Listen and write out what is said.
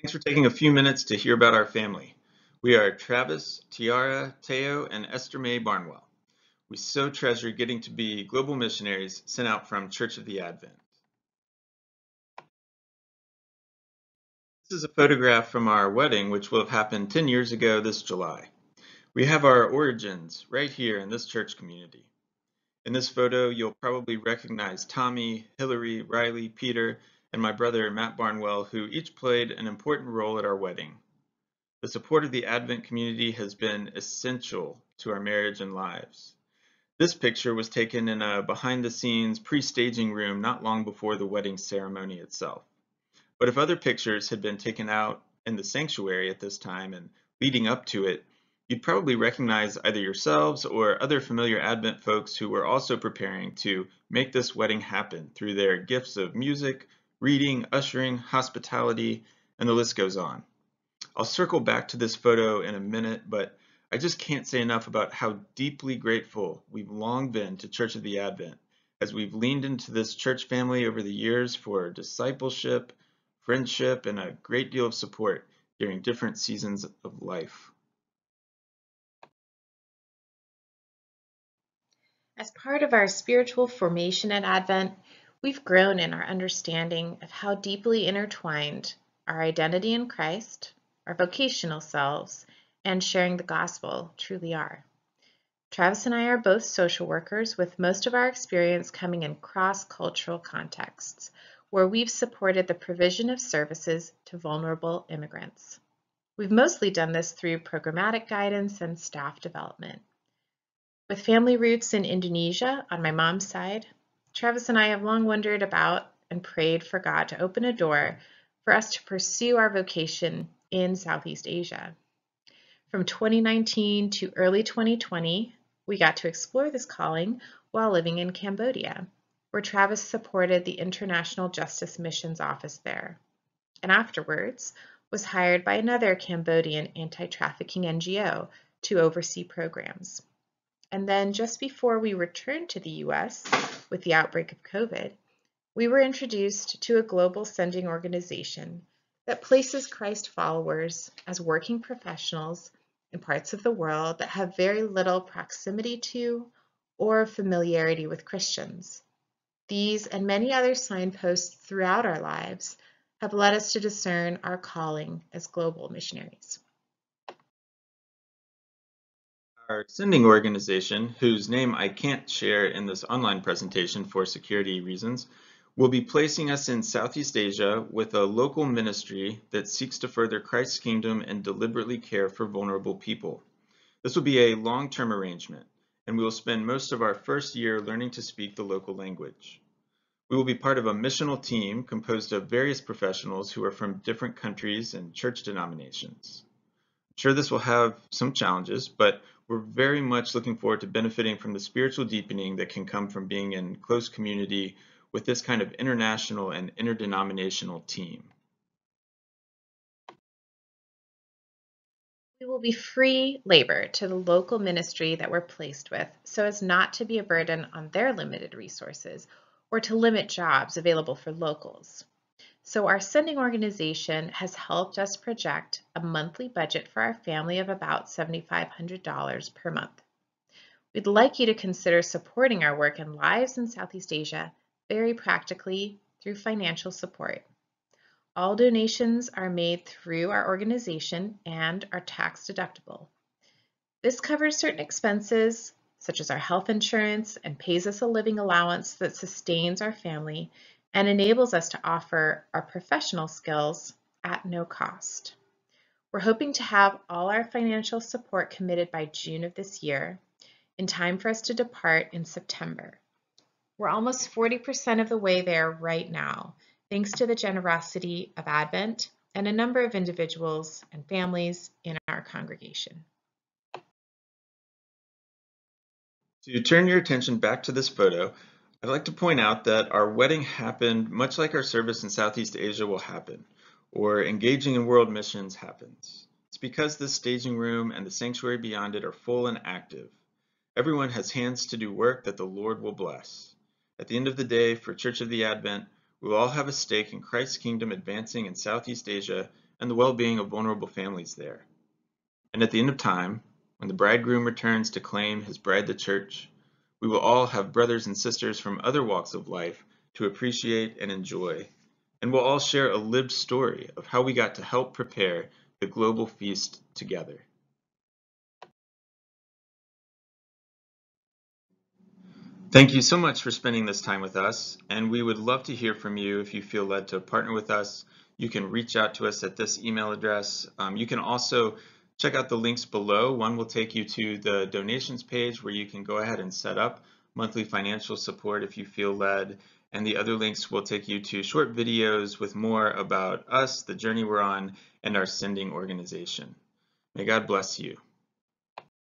Thanks for taking a few minutes to hear about our family. We are Travis, Tiara, Teo, and Esther Mae Barnwell. We so treasure getting to be global missionaries sent out from Church of the Advent. This is a photograph from our wedding, which will have happened 10 years ago this July. We have our origins right here in this church community. In this photo, you'll probably recognize Tommy, Hillary, Riley, Peter, and my brother Matt Barnwell, who each played an important role at our wedding. The support of the Advent community has been essential to our marriage and lives. This picture was taken in a behind-the-scenes pre-staging room not long before the wedding ceremony itself. But if other pictures had been taken out in the sanctuary at this time and leading up to it, you'd probably recognize either yourselves or other familiar Advent folks who were also preparing to make this wedding happen through their gifts of music, reading, ushering, hospitality, and the list goes on. I'll circle back to this photo in a minute, but I just can't say enough about how deeply grateful we've long been to Church of the Advent as we've leaned into this church family over the years for discipleship, friendship, and a great deal of support during different seasons of life. As part of our spiritual formation at Advent, We've grown in our understanding of how deeply intertwined our identity in Christ, our vocational selves, and sharing the gospel truly are. Travis and I are both social workers with most of our experience coming in cross-cultural contexts where we've supported the provision of services to vulnerable immigrants. We've mostly done this through programmatic guidance and staff development. With family roots in Indonesia on my mom's side, Travis and I have long wondered about and prayed for God to open a door for us to pursue our vocation in Southeast Asia. From 2019 to early 2020, we got to explore this calling while living in Cambodia, where Travis supported the International Justice Missions office there, and afterwards was hired by another Cambodian anti-trafficking NGO to oversee programs. And then just before we returned to the US with the outbreak of COVID, we were introduced to a global sending organization that places Christ followers as working professionals in parts of the world that have very little proximity to or familiarity with Christians. These and many other signposts throughout our lives have led us to discern our calling as global missionaries. Our sending organization, whose name I can't share in this online presentation for security reasons, will be placing us in Southeast Asia with a local ministry that seeks to further Christ's kingdom and deliberately care for vulnerable people. This will be a long-term arrangement, and we will spend most of our first year learning to speak the local language. We will be part of a missional team composed of various professionals who are from different countries and church denominations. I'm sure this will have some challenges, but we're very much looking forward to benefiting from the spiritual deepening that can come from being in close community with this kind of international and interdenominational team. We will be free labor to the local ministry that we're placed with so as not to be a burden on their limited resources or to limit jobs available for locals. So our sending organization has helped us project a monthly budget for our family of about $7,500 per month. We'd like you to consider supporting our work and lives in Southeast Asia very practically through financial support. All donations are made through our organization and are tax deductible. This covers certain expenses such as our health insurance and pays us a living allowance that sustains our family and enables us to offer our professional skills at no cost. We're hoping to have all our financial support committed by June of this year, in time for us to depart in September. We're almost 40% of the way there right now, thanks to the generosity of Advent and a number of individuals and families in our congregation. To turn your attention back to this photo, I'd like to point out that our wedding happened much like our service in Southeast Asia will happen, or engaging in world missions happens. It's because this staging room and the sanctuary beyond it are full and active. Everyone has hands to do work that the Lord will bless. At the end of the day, for Church of the Advent, we will all have a stake in Christ's kingdom advancing in Southeast Asia and the well-being of vulnerable families there. And at the end of time, when the bridegroom returns to claim his bride the church, we will all have brothers and sisters from other walks of life to appreciate and enjoy, and we'll all share a lived story of how we got to help prepare the global feast together. Thank you so much for spending this time with us, and we would love to hear from you if you feel led to partner with us. You can reach out to us at this email address. Um, you can also check out the links below. One will take you to the donations page where you can go ahead and set up monthly financial support if you feel led. And the other links will take you to short videos with more about us, the journey we're on, and our sending organization. May God bless you.